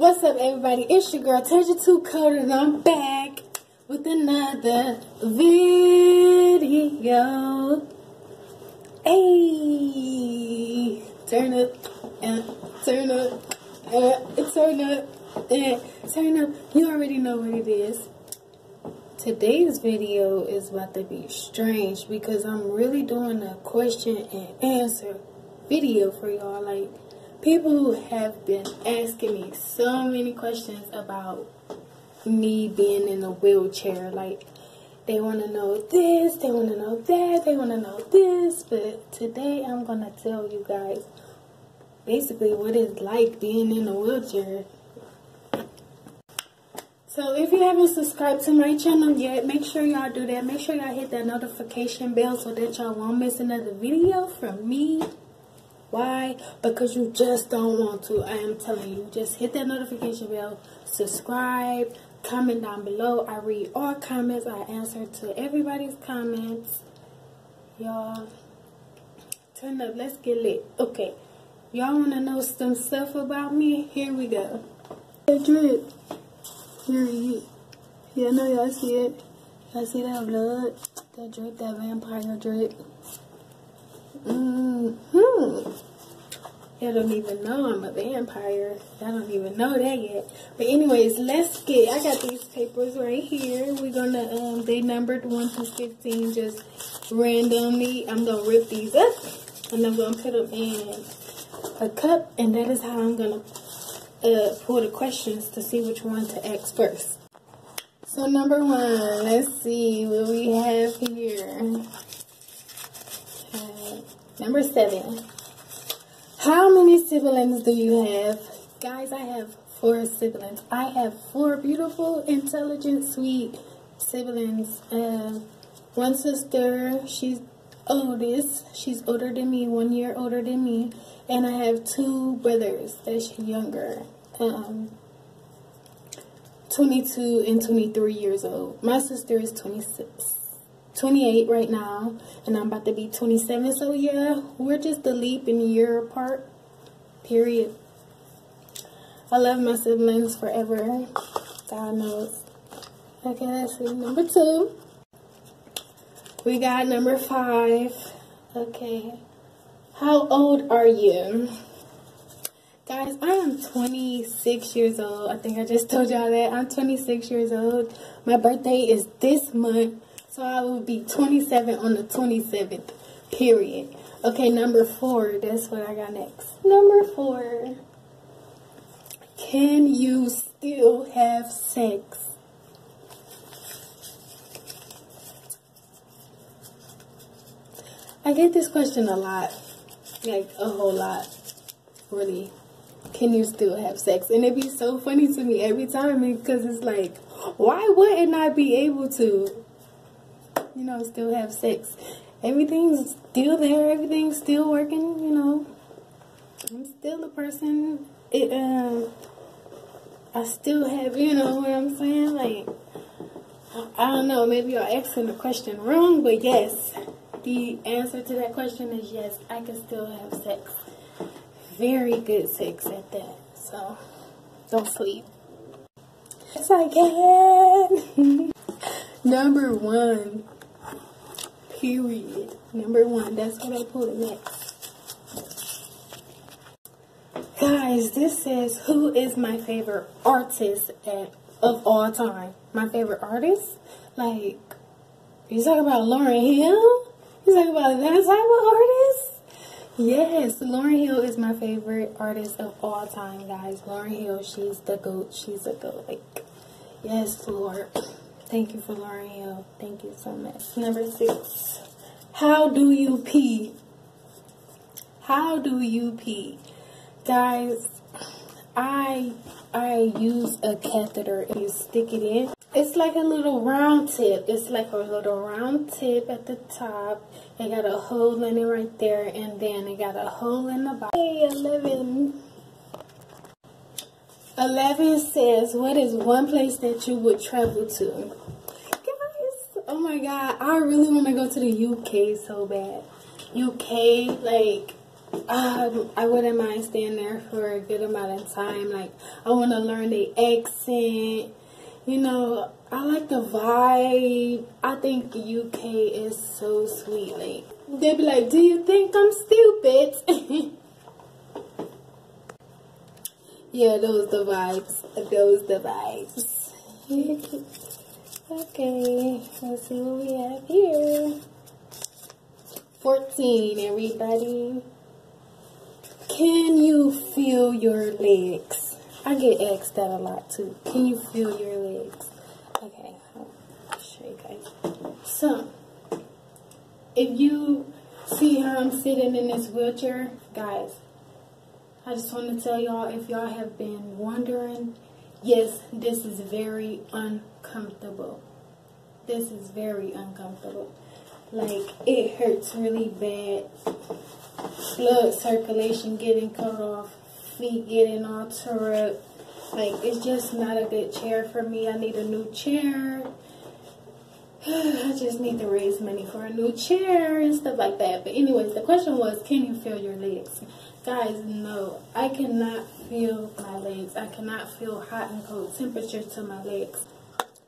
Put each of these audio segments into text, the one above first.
What's up, everybody? It's your girl, Tasia Two Coldd, and I'm back with another video. Hey, turn up, and turn up, and turn up, and turn up. You already know what it is. Today's video is about to be strange because I'm really doing a question and answer video for y'all. Like, people have been asking me so many questions about me being in a wheelchair. Like, they want to know this, they want to know that, they want to know this. But today I'm going to tell you guys basically what it's like being in a wheelchair. So if you haven't subscribed to my channel yet, make sure y'all do that. Make sure y'all hit that notification bell so that y'all won't miss another video from me. Why? Because you just don't want to. I am telling you. Just hit that notification bell, subscribe, comment down below. I read all comments. I answer to everybody's comments. Y'all, turn up. Let's get lit. Okay. Y'all want to know some stuff about me? Here we go. The drip. Period. Yeah, I know y'all see it. Y'all see that blood? That drip, that vampire drip. Mm hmm Y'all don't even know I'm a vampire. Y'all don't even know that yet. But anyways, let's get, I got these papers right here. We're gonna, um, they numbered 1 to 15 just randomly. I'm gonna rip these up and I'm gonna put them in a cup and that is how I'm gonna uh, pull the questions to see which one to ask first. So number one, let's see what we have here. Number seven. How many siblings do you have? Guys, I have four siblings. I have four beautiful, intelligent, sweet siblings. Uh, one sister, she's oldest. She's older than me, one year older than me. And I have two brothers that's younger. Um, 22 and 23 years old. My sister is 26. 28 right now, and I'm about to be 27. So yeah, we're just a leap in a year apart. Period. I love my siblings forever. God knows. Okay, let's see. Number two. We got number five. Okay. How old are you? Guys, I am 26 years old. I think I just told y'all that. I'm 26 years old. My birthday is this month. So I will be 27 on the 27th, period. Okay, number four. That's what I got next. Number four. Can you still have sex? I get this question a lot. Like, a whole lot. Really. Can you still have sex? And it be so funny to me every time because it's like, why wouldn't I be able to? You know, still have sex. Everything's still there. Everything's still working, you know. I'm still a person. It, um, I still have, you know what I'm saying? Like, I don't know, maybe you're asking the question wrong, but yes, the answer to that question is yes, I can still have sex. Very good sex at that. So, don't sleep. Yes, I can. Number one, Period. Number one. That's what I put next. Guys, this says, who is my favorite artist at, of all time? My favorite artist? Like, you talking about Lauryn Hill? You talking about that type of artist? Yes, Lauryn Hill is my favorite artist of all time, guys. Lauryn Hill, she's the GOAT. She's the GOAT. Like, yes, Lord. Thank you for Hill. Thank you so much. Number six. How do you pee? How do you pee? Guys, I I use a catheter and you stick it in. It's like a little round tip. It's like a little round tip at the top. It got a hole in it right there and then it got a hole in the bottom. Hey, 11. 11 says, what is one place that you would travel to? Guys, oh my god, I really want to go to the UK so bad. UK, like, um, I wouldn't mind staying there for a good amount of time. Like, I want to learn the accent. You know, I like the vibe. I think UK is so sweet. Like, they'd be like, do you think I'm stupid? yeah, those the vibes. Those the vibes. okay, let's see what we have here. 14, everybody. Can you feel your legs? I get asked that a lot too. Can you feel your legs? Okay, I'll show you guys. So, if you see how I'm sitting in this wheelchair, guys, I just want to tell y'all if y'all have been wondering, yes, this is very uncomfortable. This is very uncomfortable. Like, it hurts really bad blood circulation getting cut off, feet getting all tore up. Like, it's just not a good chair for me. I need a new chair. I just need to raise money for a new chair and stuff like that. But anyways, the question was, can you feel your legs? Guys, no. I cannot feel my legs. I cannot feel hot and cold temperature to my legs.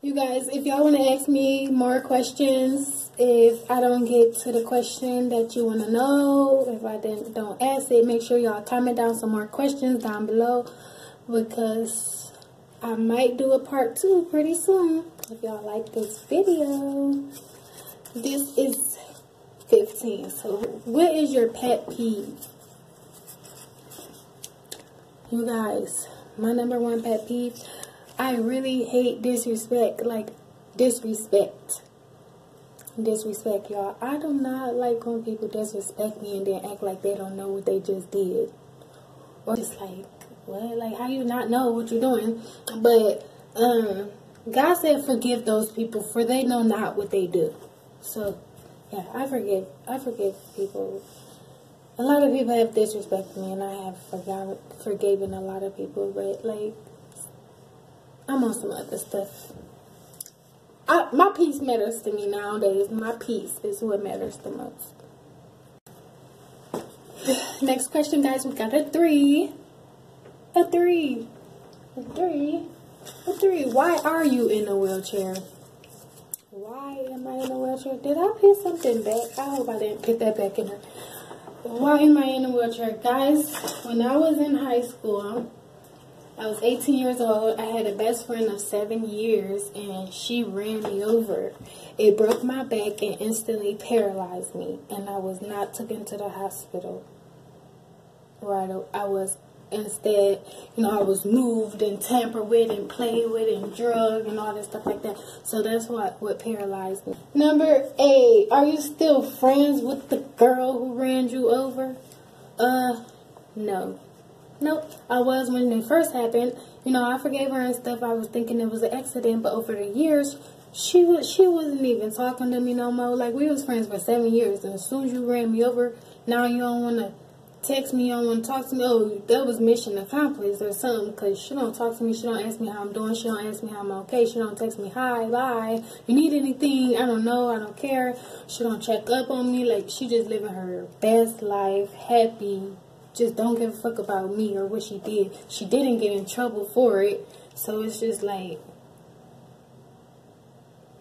You guys, if y'all want to ask me more questions, if I don't get to the question that you want to know, if I didn't don't ask it, make sure y'all comment down some more questions down below because I might do a part two pretty soon. If y'all like this video, this is 15. So, what is your pet peeve? You guys, my number one pet peeve I really hate disrespect, like disrespect. Disrespect, y'all. I do not like when people disrespect me and then act like they don't know what they just did. Or just like, what? Like, how you not know what you're doing? But, um, God said forgive those people for they know not what they do. So, yeah, I forgive. I forgive people. A lot of people have disrespected me and I have forgot, forgiven a lot of people, but like, I'm on some other stuff. I, my peace matters to me nowadays. My peace is what matters the most. Next question, guys. We got a three. A three. A three. A three. Why are you in a wheelchair? Why am I in a wheelchair? Did I put something back? I hope I didn't put that back in there. Why am I in a wheelchair? Guys, when I was in high school, I was 18 years old. I had a best friend of seven years, and she ran me over. It broke my back and instantly paralyzed me, and I was not taken to the hospital. Right, I was instead, you know, I was moved and tampered with and played with and drugged and all that stuff like that. So that's what what paralyzed me. Number eight, are you still friends with the girl who ran you over? Uh, no. Nope, I was when it first happened. You know, I forgave her and stuff. I was thinking it was an accident, but over the years, she was she wasn't even talking to me no more. Like we was friends for seven years, and as soon as you ran me over, now you don't want to text me, you don't want to talk to me. Oh, that was mission accomplished or something. Cause she don't talk to me. She don't ask me how I'm doing. She don't ask me how I'm okay. She don't text me hi, bye. You need anything? I don't know. I don't care. She don't check up on me. Like she just living her best life, happy, just don't give a fuck about me or what she did. She didn't get in trouble for it. So it's just like,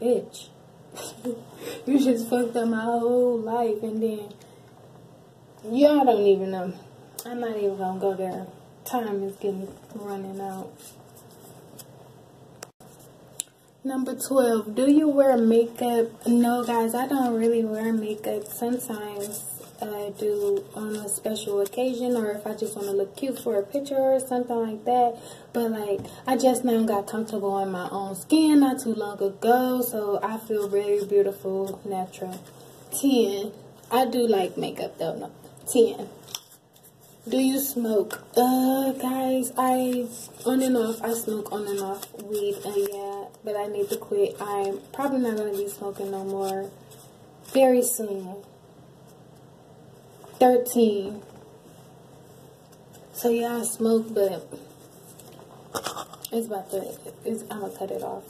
bitch. you just fucked up my whole life and then y'all don't even know. I'm not even gonna go there. Time is getting running out. Number 12, do you wear makeup? No, guys, I don't really wear makeup. Sometimes I do on a special occasion or if I just want to look cute for a picture or something like that. But like, I just now got comfortable in my own skin not too long ago, so I feel very beautiful, natural. 10. I do like makeup though, no. 10. Do you smoke? Uh, guys, I, on and off, I smoke on and off weed, uh, yeah, but I need to quit. I'm probably not going to be smoking no more very soon. 13. So yeah, I smoke, but it's about to, it's, I'm gonna cut it off.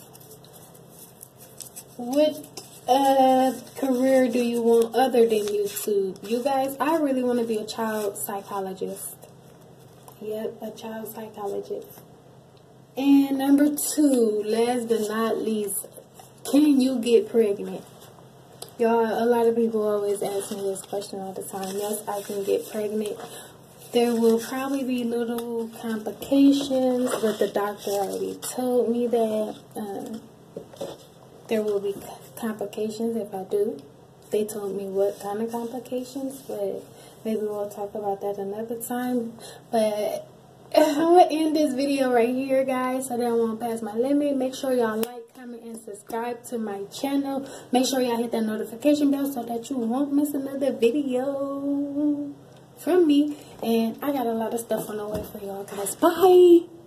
What uh, career do you want other than YouTube? You guys, I really want to be a child psychologist. Yep, a child psychologist. And number two, last but not least, can you get pregnant? Y'all, a lot of people always ask me this question all the time. Yes, I can get pregnant. There will probably be little complications, but the doctor already told me that um, there will be complications if I do. They told me what kind of complications, but maybe we'll talk about that another time. But I'm going to end this video right here, guys, so that I won't pass my limit. Make sure y'all like, comment, and subscribe to my channel. Make sure y'all hit that notification bell so that you won't miss another video from me. And I got a lot of stuff on the way for y'all guys. Bye!